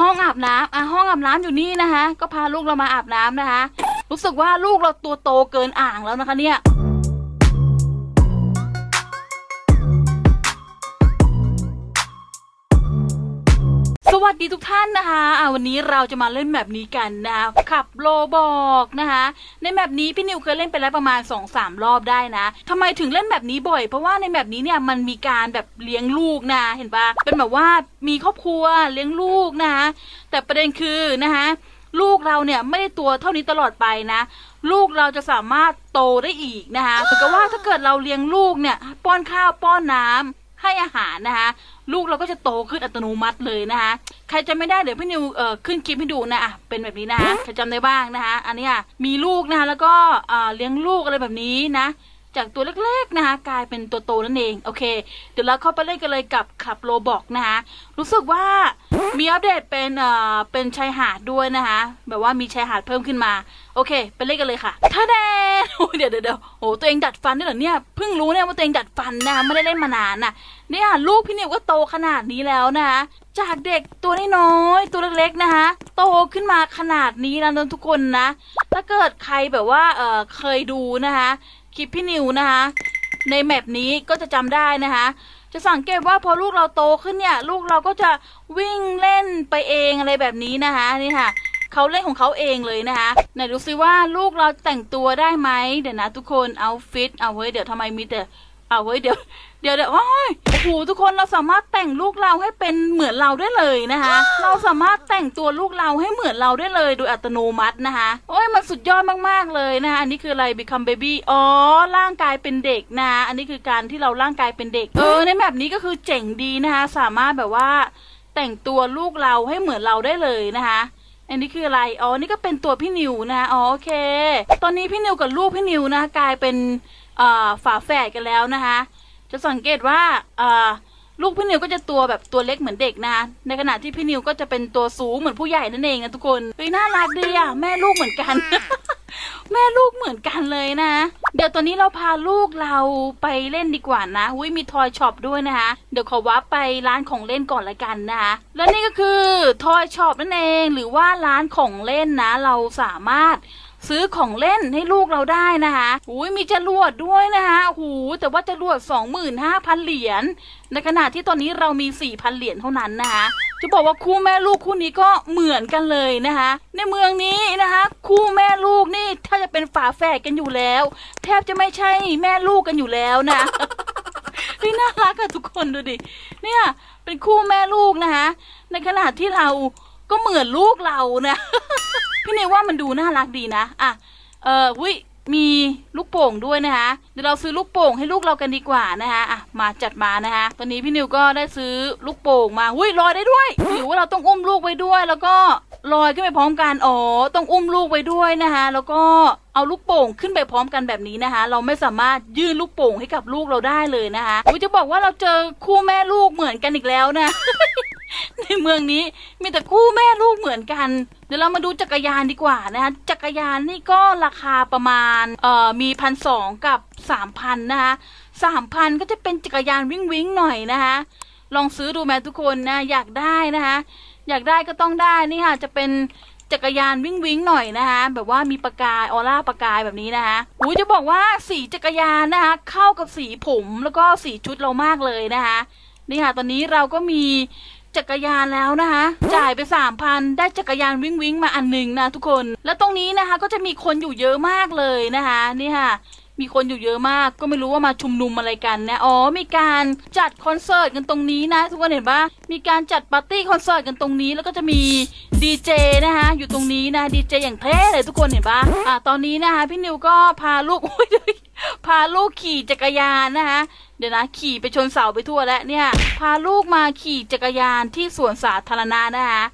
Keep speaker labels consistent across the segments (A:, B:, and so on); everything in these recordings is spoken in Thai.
A: ห้องอาบน้ำอะห้องอาบน้ำอยู่นี่นะคะ ก็พาลูกเรามาอาบน้ำนะคะ รู้สึกว่าลูกเราตัวโตเกินอ่างแล้วนะคะเนี่ย ดีทุกท่านนะคะอ่าวันนี้เราจะมาเล่นแบบนี้กันนะคะขับโลบอกนะคะ ในแบบนี้พี่นิวเคยเล่นไปแล้วประมาณ2อสามรอบได้นะทำไมถึงเล่นแบบนี้บ่อย เพราะว่าในแบบนี้เนี่ยมันมีการแบบเลี้ยงลูกนะเห็นปะเป็นแบบว่ามีครอบครัวเลี้ยงลูกนะคะแต่ประเด็นคือนะคะลูกเราเนี่ยไม่ได้ตัวเท่านี้ตลอดไปนะ ลูกเราจะสามารถโตได้อีกนะคะเหมือนกับว่าถ้าเกิดเราเลี้ยงลูกเนี่ย ป้อนข้าวป้อนน้ำให้อาหารนะคะ ลูกเราก็จะโตขึ้นอัตโนมัติเลยนะคะ ใครจำไม่ได้เดี๋ยวพี่นิวเอ่อขึ้นคลิปให้ดูนะอะเป็นแบบนี้นะคะใครจำได้บ้างนะคะอันนี้อะมีลูกนะคะแล้วก็อ่าเลี้ยงลูกอะไรแบบนี้นะ จากตัวเล็กๆนะคะกลายเป็นตัวโตนั่นเองโอเค เดี๋ยวเราเข้าไปเล่นกันเลยกับขับโลบอกนะคะรู้สึกว่ามีอัปเดตเป็นเอ่อเป็นชายหาดด้วยนะคะแบบว่ามีชายหาดเพิ่มขึ้นมา โอเค ไปเล่นกันเลยค่ะท่าแดนโอ้เดี๋ยวเดี๋ยวโอ้ตัวเองดัดฟันด้วยเหรอเนี่ยเพิ่งรู้เนี่ยว่าตัวเองดัดฟันนะคะไม่ได้เล่นมานานน่ะเนี่ยลูกพี่นิวก็โตขนาดนี้แล้วนะคะจากเด็กตัวน้อยตัวเล็กๆนะคะโตขึ้นมาขนาดนี้แล้วทุกคนนะ ถ้าเกิดใครแบบว่าเออเคยดูนะคะ ลิปพี่นิวนะคะ ในแมปนี้ก็จะจำได้นะคะ จะสังเกตว่าพอลูกเราโตขึ้นเนี่ย ลูกเราก็จะวิ่งเล่นไปเองอะไรแบบนี้นะคะนี่ค่ะเขาเล่นของเขาเองเลยนะคะไหนดูซิว่าลูกเราแต่งตัวได้ไหมเดี๋ยวนะทุกคนเอาฟิตเอาเฮ้ยเดี๋ยวทำไมมีแต่ เอาเฮ้ยเดี๋ยวเดี๋ยวเดี๋ยวโอ้ยโอ้โหทุกคนเราสามารถแต่งลูกเราให้เป็นเหมือนเราได้เลยนะคะ เราสามารถแต่งตัวลูกเราให้เหมือนเราได้เลยโดยอัตโนมัตินะคะ โอ้ยมันสุดยอดมากๆเลยนะคะอันนี้คืออะไร become baby อ๋อร่างกายเป็นเด็กนะคะอันนี้คือการที่เราร่างกายเป็นเด็ก เออในแบบนี้ก็คือเจ๋งดีนะคะ สามารถแบบว่า แต่งตัวลูกเราให้เหมือนเราได้เลยนะคะอันนี้คืออะไร อ๋อ นี่ก็เป็นตัวพี่นิวนะคะอ๋อ โอเค ตอนนี้พี่นิวกับลูกพี่นิวนะคะกลายเป็นเอ่อ ฝาแฝดกันแล้วนะคะ จะสังเกตว่าลูกพี่นิวก็จะตัวแบบตัวเล็กเหมือนเด็กนะคะในขณะที่พี่นิวก็จะเป็นตัวสูงเหมือนผู้ใหญ่นั่นเองนะทุกคนเฮ้ยน่ารักดีอะแม่ลูกเหมือนกัน แม่ลูกเหมือนกันเลยนะ เดี๋ยวตอนนี้เราพาลูกเราไปเล่นดีกว่านะอุ้ยมี toy shop ด้วยนะคะ เดี๋ยวขอ warp ไปร้านของเล่นก่อนละกันนะคะและนี่ก็คือ toy shop นั่นเองหรือว่าร้านของเล่นนะ เราสามารถ ซื้อของเล่นให้ลูกเราได้นะคะอุ้ยมีจรวดด้วยนะคะโอ้โหแต่ว่าจรวด 25,000 เหรียญ ในขณะที่ตอนนี้เรามี 4,000 เหรียญเท่านั้นนะคะจะบอกว่าคู่แม่ลูกคู่นี้ก็เหมือนกันเลยนะคะ ในเมืองนี้นะคะ คู่แม่ลูกนี่ถ้าจะเป็นฝาแฝดกันอยู่แล้ว แทบจะไม่ใช่แม่ลูกกันอยู่แล้วนะเฮ้ยน่ารักอะทุกคนดูดิเนี่ยเป็นคู่แม่ลูกนะคะในขณะที่เราก็เหมือนลูกเรานะ พี่เนยว่ามันดูน่ารักดีนะอะเออวิมีลูกโป่งด้วยนะคะเดี๋ยวเราซื้อลูกโป่งให้ลูกเรากันดีกว่านะคะอะมาจัดมานะคะตอนนี้พี่นิวก็ได้ซื้อลูกโป่งมาหุ้ยลอยได้ด้วยหรือว่าเราต้องอุ้มลูกไว้ด้วย แล้วก็ลอยขึ้นไปพร้อมกันอ๋อต้องอุ้มลูกไว้ด้วยนะคะแล้วก็เอาลูกโป่งขึ้นไปพร้อมกันแบบนี้นะคะ เราไม่สามารถยื่นลูกโป่งให้กับลูกเราได้เลยนะคะอุ้ยจะบอกว่าเราเจอคู่แม่ลูกเหมือนกันอีกแล้วนะ ในเมืองนี้มีแต่คู่แม่ลูกเหมือนกัน เดี๋ยวเรามาดูจักรยานดีกว่านะคะจักรยานนี่ก็ราคาประมาณเอ่อมีพันสองกับสามพันนะคะสามพันก็จะเป็นจักรยานวิ่งวิ่งหน่อยนะคะลองซื้อดูไหมทุกคนนะอยากได้นะคะอยากได้ก็ต้องได้นี่ค่ะจะเป็นจักรยานวิ่งวิ่งหน่อยนะคะแบบว่ามีประกายออร่าประกายแบบนี้นะคะอุ้ยจะบอกว่าสีจักรยานนะคะเข้ากับสีผมแล้วก็สีชุดเรามากเลยนะคะนี่ค่ะตอนนี้เราก็มี จักรยานแล้วนะคะ จ่ายไปสามพันได้จักรยานวิ่งวิ่งมาอันหนึ่งนะทุกคน แล้วตรงนี้นะคะก็จะมีคนอยู่เยอะมากเลยนะคะนี่ค่ะมีคนอยู่เยอะมาก ก็ไม่รู้ว่ามาชุมนุมอะไรกันนะ อ๋อ มีการจัดคอนเสิร์ตกันตรงนี้นะ ทุกคนเห็นปะมีการจัดปาร์ตี้คอนเสิร์ตกันตรงนี้ แล้วก็จะมีดีเจนะคะอยู่ตรงนี้นะ ดีเจอย่างเท่เลยทุกคนเห็นปะอะตอนนี้นะคะพี่นิวก็พาลูกพาลูกขี่จักรยานนะคะ เดี๋ยวนะ ขี่ไปชนเสาไปทั่วแล้วเนี่ย พาลูกมาขี่จักรยานที่สวนสาธารณะนะคะ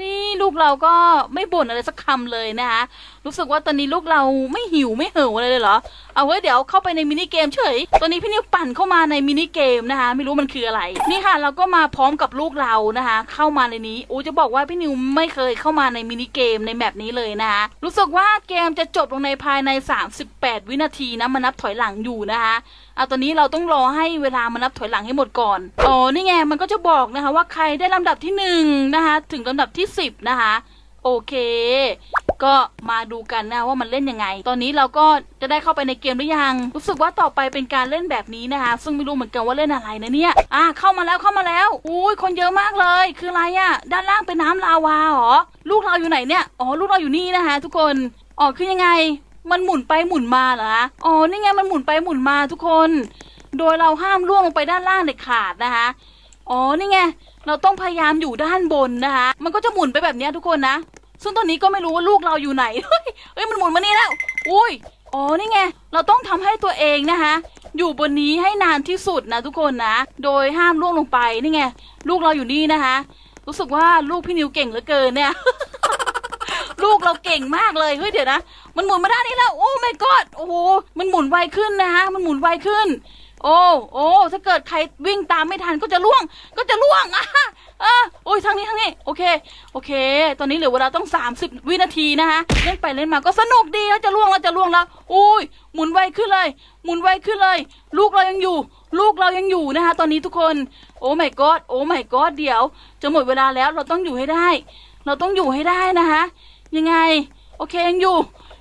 A: นี่ลูกเราก็ไม่บ่นอะไรสักคำเลยนะคะรู้สึกว่าตอนนี้ลูกเราไม่หิวไม่เหิวอะไรเลยเหรอ เอาไว้เดี๋ยวเข้าไปในมินิเกมเฉย ตอนนี้พี่นิวปั่นเข้ามาในมินิเกมนะคะ ไม่รู้มันคืออะไร นี่ค่ะเราก็มาพร้อมกับลูกเรานะคะ เข้ามาในนี้โอ้จะบอกว่าพี่นิวไม่เคยเข้ามาในมินิเกมในแบบนี้เลยนะคะ รู้สึกว่าเกมจะจบลงในภายใน 38 วินาทีนะมานับถอยหลังอยู่นะคะเอาตอนนี้เราต้องรอให้เวลามานับถอยหลังให้หมดก่อน อ๋อ นี่ไง มันก็จะบอกนะคะว่าใครได้ลำดับที่หนึ่งนะคะ ถึงลำดับที่ 10 นะคะ โอเค ก็มาดูกันนะว่ามันเล่นยังไง ตอนนี้เราก็จะได้เข้าไปในเกมหรือยัง รู้สึกว่าต่อไปเป็นการเล่นแบบนี้นะคะ ซึ่งไม่รู้เหมือนกันว่าเล่นอะไรนะเนี่ย อะเข้ามาแล้วเข้ามาแล้ว อุ้ยคนเยอะมากเลย คืออะไรอะ่ะ ด้านล่างเป็นน้ำลาวาเหรอ ลูกเราอยู่ไหนเนี่ย อ๋อ ลูกเราอยู่นี่นะคะ ทุกคน อ๋อ คือยังไง มันหมุนไปหมุนมาเหรอคะอ๋อ นี่ไงมันหมุนไปหมุนมาทุกคน โดยเราห้ามล่วงลงไปด้านล่างเด็ดขาดนะคะ อ๋อ นี่ไง เราต้องพยายามอยู่ด้านบนนะคะ มันก็จะหมุนไปแบบนี้ทุกคนนะ ซึ่งตอนนี้ก็ไม่รู้ว่าลูกเราอยู่ไหน เฮ้ยเฮ้ยมันหมุนมานี่แล้ว อุ้ยอ๋อนี่ไง เราต้องทำให้ตัวเองนะคะ อยู่บนนี้ให้นานที่สุดนะทุกคนนะ โดยห้ามล่วงลงไปนี่ไง ลูกเราอยู่นี่นะคะ รู้สึกว่าลูกพี่นิวเก่งเหลือเกินเนี่ย ลูกเราเก่งมากเลย เฮ้ยเดี๋ยวนะ มันหมุนมาด้านนี้แล้ว โอ้ my god โอ้โห มันหมุนไวขึ้นนะคะ มันหมุนไวขึ้น โอ้โอ้ถ้าเกิดใครวิ่งตามไม่ทันก็จะล่วง ก็จะล่วงอะอะโอ้ยทางนี้ทางนี้โอเค โอเค ตอนนี้เหลือเวลาต้อง 30 วินาทีนะคะเล่นไปเล่นมาก็สนุกดีแล้วจะล่วงแล้วจะล่วงแล้วอุ้ยหมุนไวขึ้นเลย หมุนไวขึ้นเลย ลูกเรายังอยู่ ลูกเรายังอยู่นะคะตอนนี้ทุกคน โอ้ my god โอ้ my god เดี๋ยว จะหมดเวลาแล้วเราต้องอยู่ให้ได้ เราต้องอยู่ให้ได้นะคะยังไง โอเคยังอยู่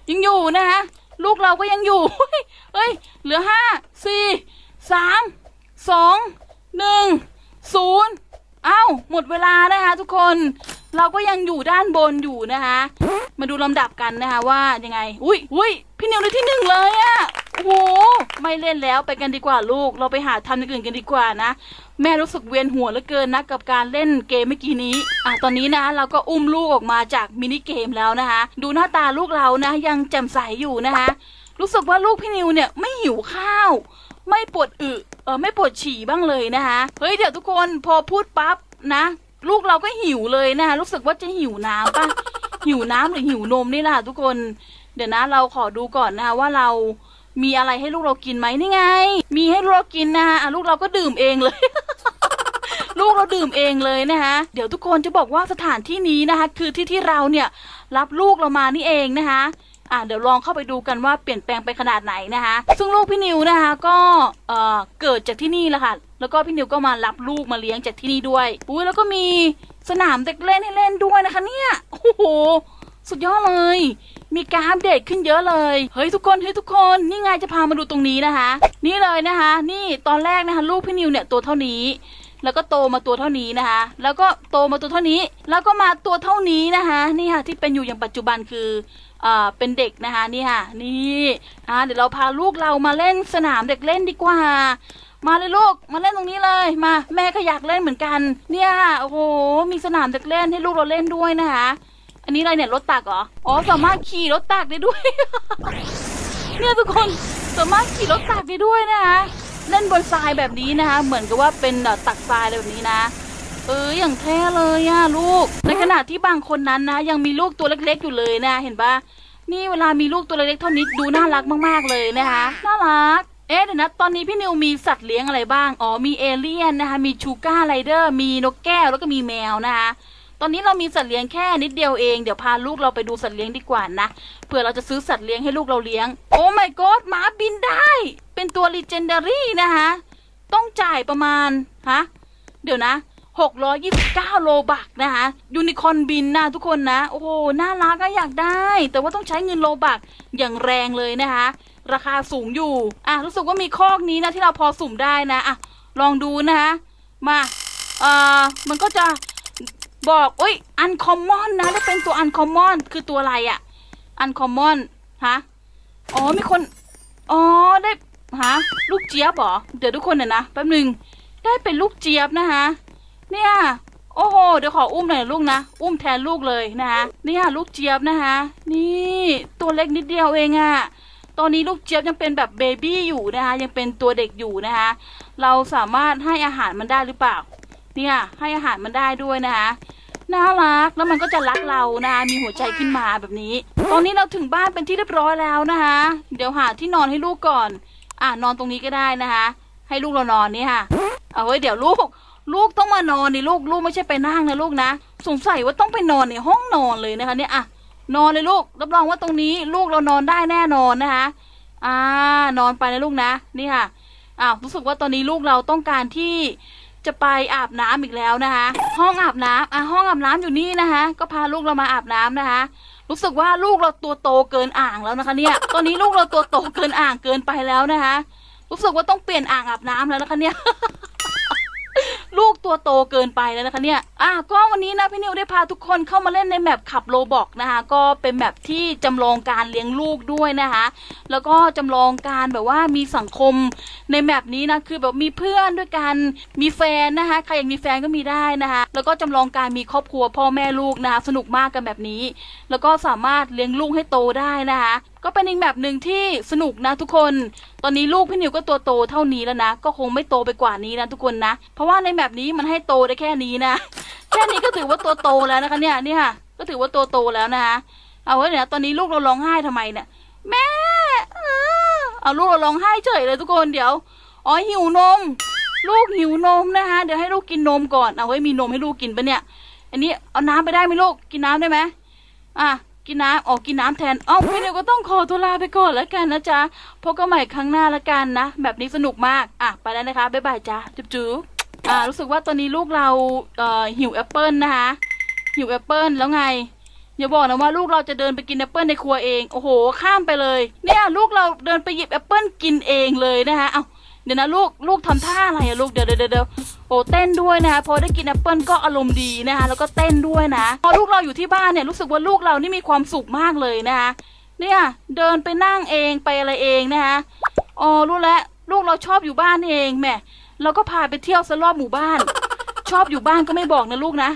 A: ยังอยู่นะคะลูกเราก็ยังอยู่เฮ้ยเหลือห้าสี่ สามสองหนึ่งศูนย์เอ้าหมดเวลานะคะทุกคนเราก็ยังอยู่ด้านบนอยู่นะคะ มาดูลำดับกันนะคะว่ายังไง อุ้ยอุ้ยพี่นิวได้ที่หนึ่งเลยอะโอ้โหไม่เล่นแล้วไปกันดีกว่าลูก เราไปหาทำอย่างอื่นกันดีกว่านะ แม่รู้สึกเวียนหัวเหลือเกินนะกับการเล่นเกมเมื่อกี้นี้ อะตอนนี้นะเราก็อุ้มลูกออกมาจากมินิเกมแล้วนะคะ ดูหน้าตาลูกเรานะยังแจ่มใสอยู่นะคะ รู้สึกว่าลูกพี่นิวเนี่ยไม่หิวข้าว ไม่ปวดอึเออไม่ปวดฉี่บ้างเลยนะคะเฮ้ยเดี๋ยวทุกคนพอพูดปั๊บนะ ลูกเราก็หิวเลยนะคะรู้สึกว่าจะหิวน้ำปะหิวน้ำหรือหิวนมนี่แหละทุกคน เดี๋ยวนะเราขอดูก่อนนะคะว่าเรามีอะไรให้ลูกเรากินไหมนี่ไง มีให้ลูกเรากินนะคะอะลูกเราก็ดื่มเองเลย ลูกเราดื่มเองเลยนะคะเดี๋ยวทุกคนจะบอกว่าสถานที่นี้นะคะ คือที่ที่เราเนี่ยรับลูกเรามานี่เองนะคะ อะเดี๋ยวลองเข้าไปดูกันว่าเปลี่ยนแปลงไปขนาดไหนนะคะ ซึ่งลูกพี่นิวนะคะก็เอ่อเกิดจากที่นี่แหละค่ะ แล้วก็พี่นิวก็มารับลูกมาเลี้ยงจากที่นี่ด้วยอุ้ยแล้วก็มีสนามเด็กเล่นให้เล่นด้วยนะคะ เนี่ยโอ้โหสุดยอดเลย มีการอัปเดตขึ้นเยอะเลย เฮ้ยทุกคน เฮ้ยทุกคน นี่ไงจะพามาดูตรงนี้นะคะ นี่เลยนะคะ นี่ตอนแรกนะคะ ลูกพี่นิวเนี่ยตัวเท่านี้ แล้วก็โตมาตัวเท่านี้นะคะ แล้วก็โตมาตัวเท่านี้ แล้วก็มาตัวเท่านี้นะคะนี่ค่ะที่เป็นอยู่อย่างปัจจุบันคืออ่าเป็นเด็กนะคะนี่ค่ะนี่อ่าเดี๋ยวเราพาลูกเรามาเล่นสนามเด็กเล่นดีกว่า มาเลยลูกมาเล่นตรงนี้เลยมาแม่ก็อยากเล่นเหมือนกัน เนี่ยโอ้โหมีสนามเด็กเล่นให้ลูกเราเล่นด้วยนะคะ อันนี้อะไรเนี่ยรถตักเหรออ๋อสามารถขี่รถตักได้ด้วย เนี่ยทุกคนสามารถขี่รถตักได้ด้วยนะคะ เล่นบนทรายแบบนี้นะคะ เหมือนกับว่าเป็นตักทรายแบบนี้นะ เอออย่างเท่เลยอะลูก ในขณะที่บางคนนั้นนะ ยังมีลูกตัวเล็กๆอยู่เลยนะเห็นปะนี่เวลามีลูกตัวเล็กๆเท่านี้ดูน่ารักมากๆเลยนะคะน่ารักเอ๊ะเดี๋ยวนะ ตอนนี้พี่นิวมีสัตว์เลี้ยงอะไรบ้าง อ๋อ มีเอเลี่ยนนะคะ มี sugar glider มีนกแก้ว แล้วก็มีแมวนะคะ ตอนนี้เรามีสัตว์เลี้ยงแค่นิดเดียวเอง เดี๋ยวพาลูกเราไปดูสัตว์เลี้ยงดีกว่านะ เผื่อเราจะซื้อสัตว์เลี้ยงให้ลูกเราเลี้ยง oh my god หมาบินได้ เป็นตัว legendary นะคะ ต้องจ่ายประมาณ ฮะ เดี๋ยวนะ629 Robux นะคะยูนิคอนบินนะทุกคนนะ โอ้โห น่ารักอะอยากได้ แต่ว่าต้องใช้เงิน Robux อย่างแรงเลยนะคะ ราคาสูงอยู่ อะ รู้สึกว่ามีคอกนี้นะที่เราพอสุ่มได้นะ อะ ลองดูนะคะ มา เอ่อ มันก็จะ บอกเอ้ย uncommon นะได้เป็นตัว uncommon คือตัวอะไรอะ uncommon ฮะอ๋อมีคน อ๋อได้ฮะลูกเจี๊ยบเหรอเดี๋ยวทุกคนเนี่ยนะแป๊บหนึ่งได้เป็นลูกเจี๊ยบนะคะเนี่ยโอ้โหเดี๋ยวขออุ้มหน่อยลูกนะอุ้มแทนลูกเลยนะคะเนี่ยลูกเจี๊ยบนะคะนี่ตัวเล็กนิดเดียวเองอะตอนนี้ลูกเจี๊ยบยังเป็นแบบ baby อยู่นะคะยังเป็นตัวเด็กอยู่นะคะเราสามารถให้อาหารมันได้หรือเปล่า เนี่ยให้อาหารมันได้ด้วยนะคะ น่ารักแล้วมันก็จะรักเรานะมีหัวใจขึ้นมาแบบนี้ ตอนนี้เราถึงบ้านเป็นที่เรียบร้อยแล้วนะคะ เดี๋ยวหาที่นอนให้ลูกก่อน อะนอนตรงนี้ก็ได้นะคะ ให้ลูกเรานอนนี่ค่ะเอาไว้เดี๋ยวลูก ลูกต้องมานอนดิลูกลูกไม่ใช่ไปนั่งนะลูกนะ สงสัยว่าต้องไปนอนในห้องนอนเลยนะคะ เนี่ยอะนอนเลยลูกรับรองว่าตรงนี้ลูกเรานอนได้แน่นอนนะคะ อ่านอนไปนะลูกนะ นี่ค่ะอ้าวรู้สึกว่าตอนนี้ลูกเราต้องการที่ จะไปอาบน้ำอีกแล้วนะคะ ห้องอาบน้ำอะห้องอาบน้ำอยู่นี่นะคะ ก็พาลูกเรามาอาบน้ำนะคะ รู้สึกว่าลูกเราตัวโตเกินอ่างแล้วนะคะ เนี่ย ตอนนี้ลูกเราตัวโตเกินอ่างเกินไปแล้วนะคะ รู้สึกว่าต้องเปลี่ยนอ่างอาบน้ำแล้วนะคะเนี่ย ลูกตัวโตเกินไปแล้วนะคะเนี่ย อะก็วันนี้นะพี่นิวได้พาทุกคนเข้ามาเล่นใน map ของ Roblox นะคะ ก็เป็น map ที่จำลองการเลี้ยงลูกด้วยนะคะ แล้วก็จำลองการแบบว่ามีสังคมในแมปนี้นะคือแบบมีเพื่อนด้วยกัน มีแฟนนะคะ ใครอยากมีแฟนก็มีได้นะคะ แล้วก็จำลองการมีครอบครัวพ่อแม่ลูกนะคะ สนุกมากกันแบบนี้ แล้วก็สามารถเลี้ยงลูกให้โตได้นะคะก็เป็นอีกแบบหนึ่งที่สนุกนะทุกคน ตอนนี้ลูกพี่นิวก็ตัวโตเท่านี้แล้วนะ ก็คงไม่โตไปกว่านี้นะทุกคนนะ เพราะว่าในแบบนี้มันให้โตได้แค่นี้นะ แค่นี้ก็ถือว่าตัวโตแล้วนะคะเนี่ยเนี่ยก็ถือว่าตัวโตแล้วนะคะเอาไว้เนี่ยตอนนี้ลูกเราร้องไห้ทำไมเนี่ย แม่เอาลูกเราร้องไห้เฉยเลยทุกคนเดี๋ยว อ๋อหิวนม ลูกหิวนมนะคะเดี๋ยวให้ลูกกินนมก่อน เอาไว้มีนมให้ลูกกินปะเนี่ย อันนี้เอาน้ำไปได้ไหมลูก กินน้ำได้ไหมอะ กินน้ำออกกินน้ำแทนเอ้าพี่เดียวก็ต้องขอตัวลาไปก่อนแล้วกันนะจ๊ะพบกันใหม่ครั้งหน้าละกันนะ แบบนี้สนุกมากอะไปแล้วนะคะบ๊ายบายจ้าจุ๊บจุ๊บอ่ารู้สึกว่าตอนนี้ลูกเราเอ่อหิวแอปเปิลนะคะหิวแอปเปิลแล้วไงอย่าบอกนะว่าลูกเราจะเดินไปกินแอปเปิลในครัวเอง โอ้โห ข้ามไปเลย เนี่ย ลูกเราเดินไปหยิบแอปเปิลกินเองเลยนะคะเอ้า เดี๋ยวนะลูกลูกทำท่าอะไรอะลูกเดี๋ยวเดี๋ยวเดี๋ยวโอ้เต้นด้วยนะคะพอได้กินแอปเปิลก็อารมณ์ดีนะคะแล้วก็เต้นด้วยนะ พอลูกเราอยู่ที่บ้านเนี่ยรู้สึกว่าลูกเรานี่มีความสุขมากเลยนะคะเนี่ยเดินไปนั่งเองไปอะไรเองนะคะอ๋อรู้แล้วลูกเราชอบอยู่บ้านเองแม่เราก็พาไปเที่ยวซะรอบหมู่บ้าน ชอบอยู่บ้านก็ไม่บอกนะลูกนะ